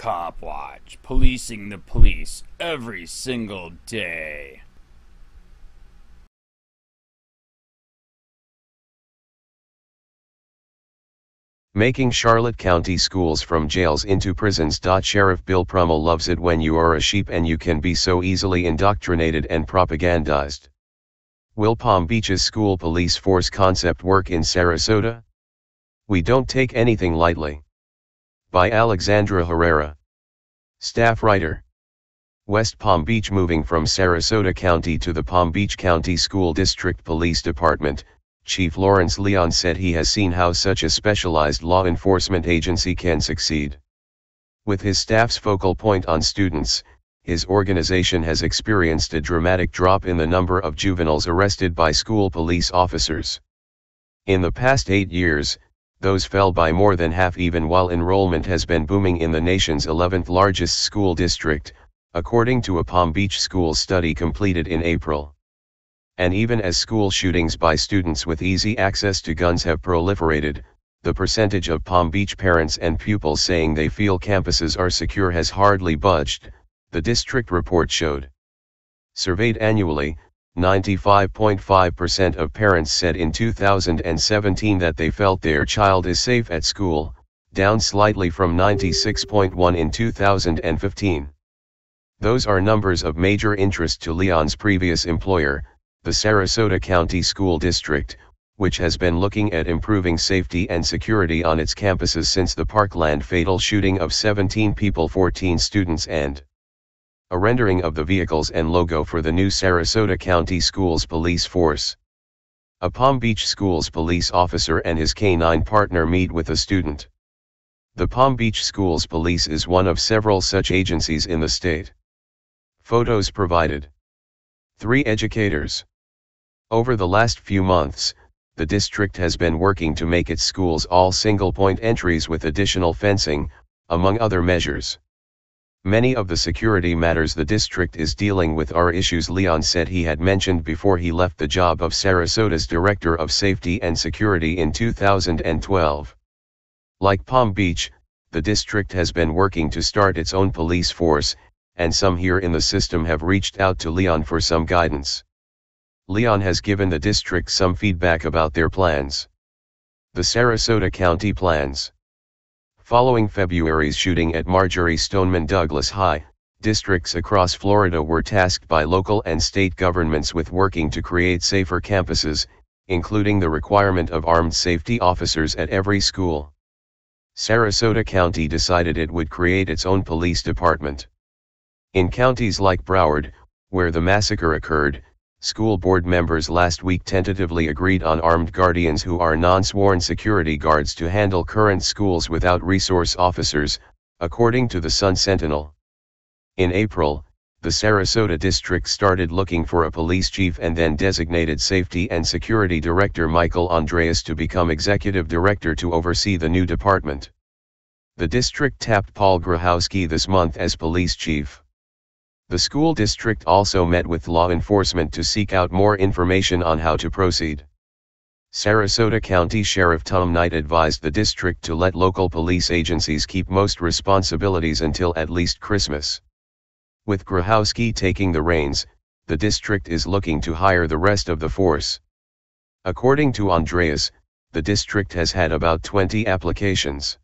Cop Watch, policing the police every single day. Making Charlotte County schools from jails into prisons. Sheriff Bill Prummell loves it when you are a sheep and you can be so easily indoctrinated and propagandized. Will Palm Beach's school police force concept work in Sarasota? We don't take anything lightly. By Alexandra Herrera. Staff writer. West Palm Beach moving from Sarasota County to the Palm Beach County School District Police Department, Chief Lawrence Leon said he has seen how such a specialized law enforcement agency can succeed. With his staff's focal point on students, his organization has experienced a dramatic drop in the number of juveniles arrested by school police officers. In the past eight years, those fell by more than half even while enrollment has been booming in the nation's 11th largest school district, according to a Palm Beach school study completed in April. And even as school shootings by students with easy access to guns have proliferated, the percentage of Palm Beach parents and pupils saying they feel campuses are secure has hardly budged, the district report showed. Surveyed annually, 95.5% of parents said in 2017 that they felt their child is safe at school, down slightly from 96.1 in 2015. Those are numbers of major interest to Leon's previous employer, the Sarasota County School District, which has been looking at improving safety and security on its campuses since the Parkland fatal shooting of 17 people 14 students and a rendering of the vehicles and logo for the new Sarasota County Schools Police Force. A Palm Beach Schools police officer and his K-9 partner meet with a student. The Palm Beach Schools Police is one of several such agencies in the state. Photos provided. 3 educators. Over the last few months, the district has been working to make its schools all single-point entries with additional fencing, among other measures. Many of the security matters the district is dealing with are issues Leon said he had mentioned before he left the job of Sarasota's Director of Safety and Security in 2012. Like Palm Beach, the district has been working to start its own police force, and some here in the system have reached out to Leon for some guidance. Leon has given the district some feedback about their plans. The Sarasota County plans. Following February's shooting at Marjory Stoneman Douglas High, districts across Florida were tasked by local and state governments with working to create safer campuses, including the requirement of armed safety officers at every school. Sarasota County decided it would create its own police department. In counties like Broward, where the massacre occurred, School board members last week tentatively agreed on armed guardians who are non-sworn security guards to handle current schools without resource officers, according to the Sun Sentinel. In April, the Sarasota district started looking for a police chief and then designated Safety and Security Director Michael Andreas to become executive director to oversee the new department. The district tapped Paul Grohowski this month as police chief. The school district also met with law enforcement to seek out more information on how to proceed. Sarasota County Sheriff Tom Knight advised the district to let local police agencies keep most responsibilities until at least Christmas. With Grohowski taking the reins, the district is looking to hire the rest of the force. According to Andreas, the district has had about 20 applications.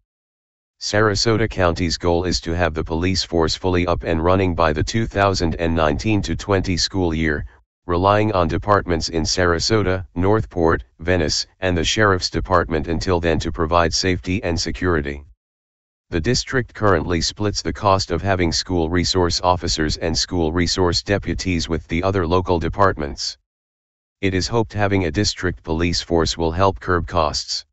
Sarasota County's goal is to have the police force fully up and running by the 2019-20 school year, relying on departments in Sarasota, North Port, Venice, and the Sheriff's Department until then to provide safety and security. The district currently splits the cost of having school resource officers and school resource deputies with the other local departments. It is hoped having a district police force will help curb costs.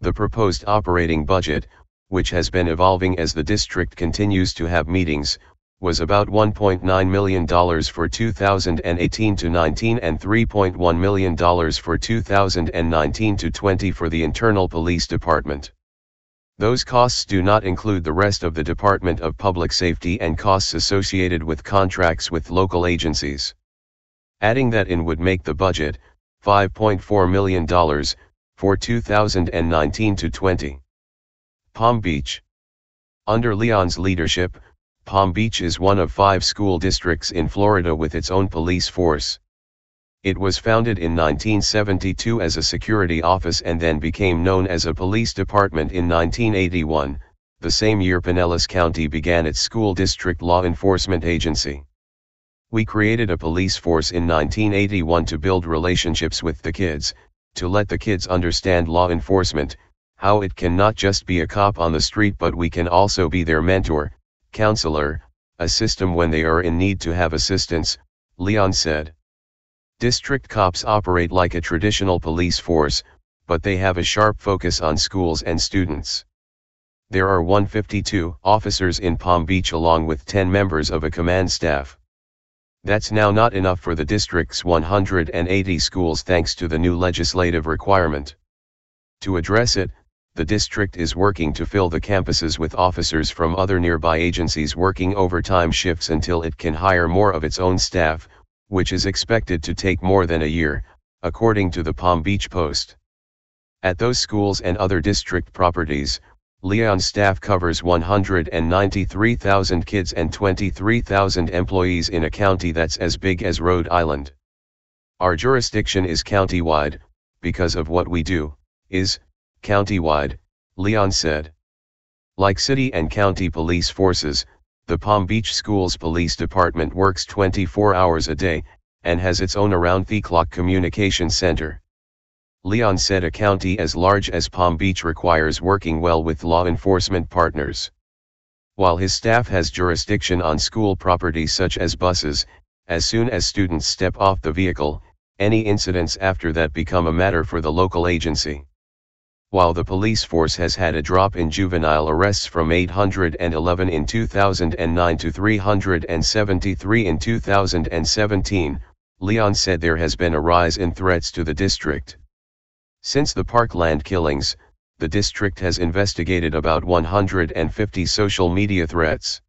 The proposed operating budget, which has been evolving as the district continues to have meetings, was about $1.9 million for 2018 to 19 and $3.1 million for 2019 to 20 for the internal police department. Those costs do not include the rest of the Department of Public Safety and costs associated with contracts with local agencies. Adding that in would make the budget, $5.4 million, for 2019 to 20. Palm Beach. Under Leon's leadership, Palm Beach is one of five school districts in Florida with its own police force. It was founded in 1972 as a security office and then became known as a police department in 1981, the same year Pinellas County began its school district law enforcement agency. We created a police force in 1981 to build relationships with the kids, to let the kids understand law enforcement, how it can not just be a cop on the street but we can also be their mentor, counselor, a system when they are in need to have assistance, Leon said. District cops operate like a traditional police force, but they have a sharp focus on schools and students. There are 152 officers in Palm Beach along with 10 members of a command staff. That's now not enough for the district's 180 schools thanks to the new legislative requirement. To address it, the district is working to fill the campuses with officers from other nearby agencies working overtime shifts until it can hire more of its own staff, which is expected to take more than a year, according to the Palm Beach Post. At those schools and other district properties, Leon's staff covers 193,000 kids and 23,000 employees in a county that's as big as Rhode Island. Our jurisdiction is countywide, because of what we do, is, countywide, Leon said. Like city and county police forces, the Palm Beach Schools Police Department works 24 hours a day, and has its own around-the-clock communication center. Leon said a county as large as Palm Beach requires working well with law enforcement partners. While his staff has jurisdiction on school property such as buses, as soon as students step off the vehicle, any incidents after that become a matter for the local agency. While the police force has had a drop in juvenile arrests from 811 in 2009 to 373 in 2017, Leon said there has been a rise in threats to the district. Since the Parkland killings, the district has investigated about 150 social media threats.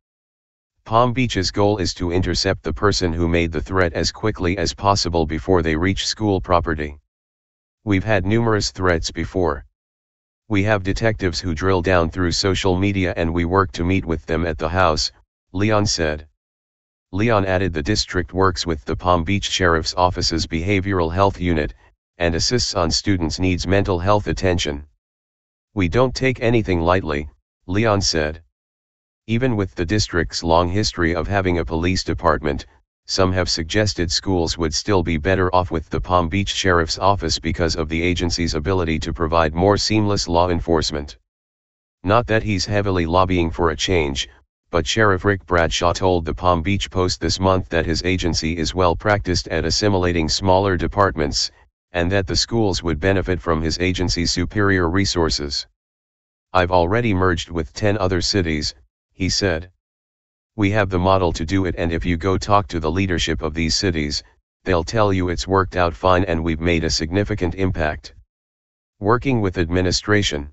Palm Beach's goal is to intercept the person who made the threat as quickly as possible before they reach school property. We've had numerous threats before. We have detectives who drill down through social media and we work to meet with them at the house, Leon said. Leon added the district works with the Palm Beach Sheriff's Office's Behavioral Health Unit, and assists on students' needs mental health attention. We don't take anything lightly, Leon said. Even with the district's long history of having a police department, some have suggested schools would still be better off with the Palm Beach Sheriff's Office because of the agency's ability to provide more seamless law enforcement. Not that he's heavily lobbying for a change, but Sheriff Rick Bradshaw told the Palm Beach Post this month that his agency is well practiced at assimilating smaller departments, and that the schools would benefit from his agency's superior resources. I've already merged with 10 other cities, he said. We have the model to do it and if you go talk to the leadership of these cities, they'll tell you it's worked out fine and we've made a significant impact. Working with administration.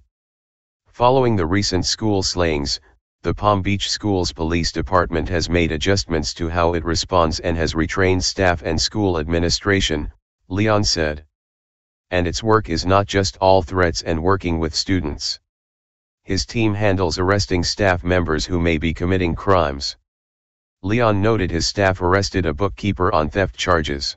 Following the recent school slayings, the Palm Beach Schools Police Department has made adjustments to how it responds and has retrained staff and school administration, Leon said. And its work is not just all threats and working with students his team handles arresting staff members who may be committing crimes. Leon noted his staff arrested a bookkeeper on theft charges.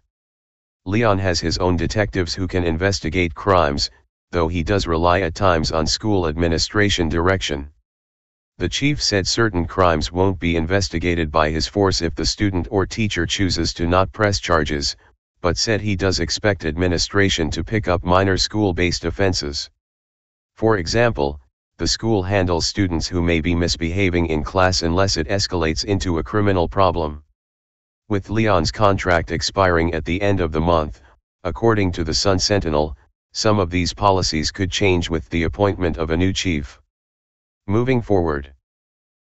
Leon has his own detectives who can investigate crimes, though he does rely at times on school administration direction. The chief said certain crimes won't be investigated by his force if the student or teacher chooses to not press charges, but said he does expect administration to pick up minor school-based offenses. For example, the school handles students who may be misbehaving in class unless it escalates into a criminal problem. With Leon's contract expiring at the end of the month, according to the Sun Sentinel, some of these policies could change with the appointment of a new chief. Moving forward.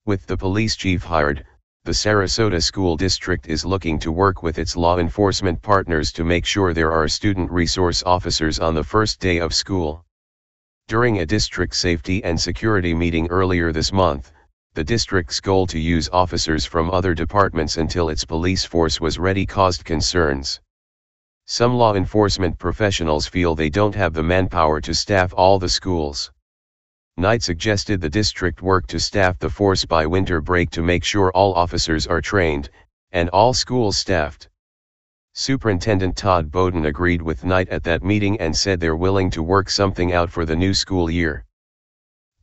With the police chief hired, the Sarasota School District is looking to work with its law enforcement partners to make sure there are student resource officers on the first day of school. During a district safety and security meeting earlier this month, the district's goal to use officers from other departments until its police force was ready caused concerns. Some law enforcement professionals feel they don't have the manpower to staff all the schools. Knight suggested the district work to staff the force by winter break to make sure all officers are trained, and all schools staffed. Superintendent Todd Bowden agreed with Knight at that meeting and said they're willing to work something out for the new school year.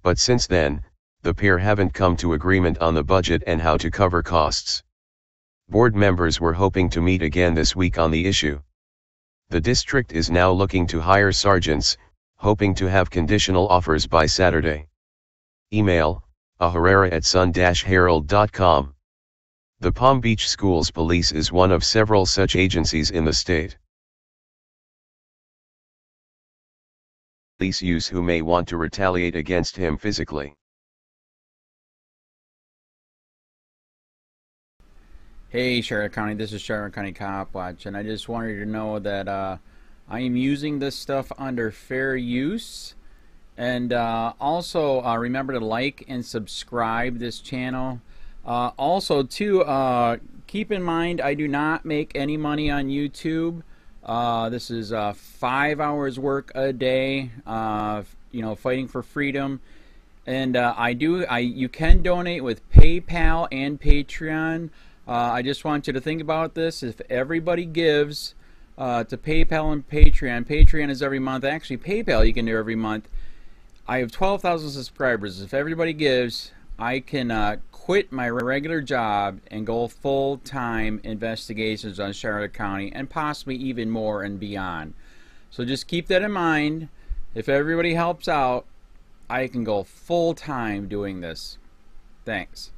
But since then, the pair haven't come to agreement on the budget and how to cover costs. Board members were hoping to meet again this week on the issue. The district is now looking to hire sergeants, hoping to have conditional offers by Saturday. Email, aherrera at sun-herald.com. The Palm Beach Schools Police is one of several such agencies in the state. Police use who may want to retaliate against him physically. Hey, Charlotte County, this is Charlotte County Cop Watch, and I just wanted to know that uh, I am using this stuff under fair use. And uh, also, uh, remember to like and subscribe this channel. Uh, also, too, uh, keep in mind I do not make any money on YouTube. Uh, this is five hours work a day, you know, fighting for freedom. And I do, I you can donate with PayPal and Patreon. Uh, I just want you to think about this. If everybody gives uh, to PayPal and Patreon, Patreon is every month. Actually, PayPal you can do every month. I have 12,000 subscribers. If everybody gives, I can uh, quit my regular job and go full-time investigations on Charlotte County and possibly even more and beyond. So just keep that in mind. If everybody helps out, I can go full-time doing this. Thanks.